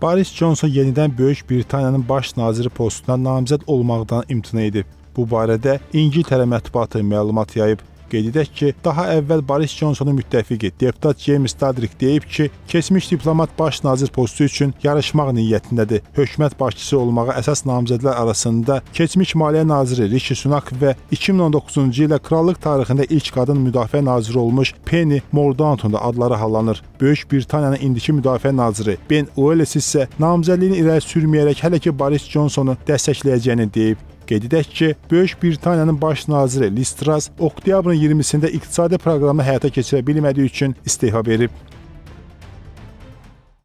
Boris Johnson yenidən Böyük Britaniyanın baş naziri postuna namizəd olmaqdan imtina edib. Bu barədə İngiltərə mətbuatı məlumat yayıb. Qeyd edək ki, daha əvvəl Boris Johnsonun müttəfiqi deputat James Tadrick deyib ki, keçmiş diplomat baş nazir postu üçün yarışmaq niyyətindədir. Hökumət başçısı olmağa əsas namizədlər arasında keçmiş maliyyə naziri Rishi Sunak və 2019-cu ildə krallıq tarixində ilk qadın müdafiə naziri olmuş Penny Mordauntun da adları hallanır. Böyük Britaniyanın indiki müdafiə naziri Ben Wallace isə namizədliyini irəli sürməyərək hələ ki Boris Johnsonu dəstəkləyəcəyini deyib. Qeyd edək ki, Böyük Britaniyanın baş naziri Liz Truss oktyabrın 20-sində iqtisadi proqramını həyata keçirə bilmədiyi üçün istefa verib.